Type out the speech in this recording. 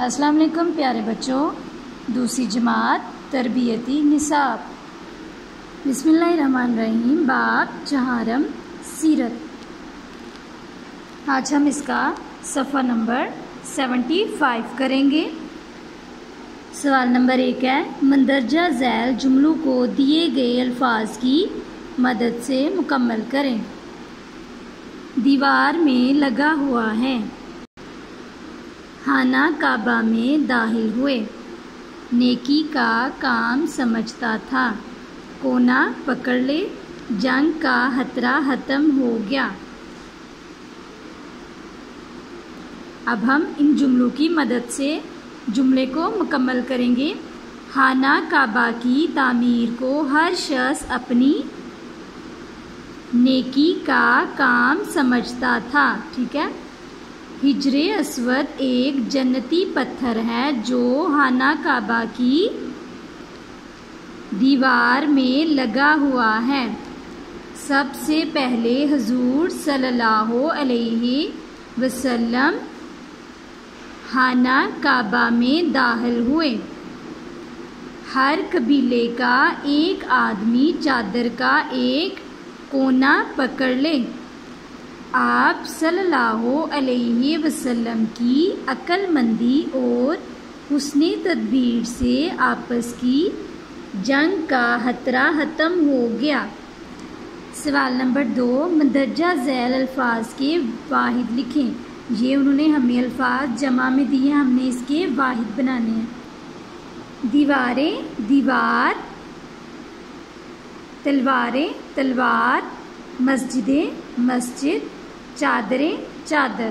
अस्सलाम वालेकुम, प्यारे बच्चों। दूसरी जमात, तरबियती निसाब। बिस्मिल्लाहिर्रहमानिर्रहीम, बाब चहारम सीरत। आज हम इसका सफ़ा नंबर सेवेंटी फाइव करेंगे। सवाल नंबर एक है, मंदरजा झैल जुमलों को दिए गए अल्फाज की मदद से मुकम्मल करें। दीवार में लगा हुआ है। खाना काबा में दाखिल हुए। नेकी का काम समझता था। कोना पकड़ ले, जंग का खतरा ख़त्म हो गया। अब हम इन जुमलों की मदद से जुमले को मुकम्मल करेंगे। खाना काबा की तामीर को हर शख्स अपनी नेकी का काम समझता था, ठीक है? हिजरे असवद एक जन्नती पत्थर है जो हाना काबा की दीवार में लगा हुआ है। सबसे पहले हजूर सल्लल्लाहु अलैहि वसल्लम हाना काबा में दाखिल हुए। हर कबीले का एक आदमी चादर का एक कोना पकड़ ले। आप सल्लल्लाहु अलैहि वसल्लम की अक्लमंदी और उसने तदबीर से आपस की जंग का खतरा ख़त्म हो गया। सवाल नंबर दो मंदरजा झैल अल्फाज के वाहिद लिखें। ये उन्होंने हमें अल्फाज जमा में दिए, हमने इसके वाहिद बनाने हैं। दीवारें, दीवार, तलवारें, तलवार, मस्जिदें, मस्जिद चादरें चादर।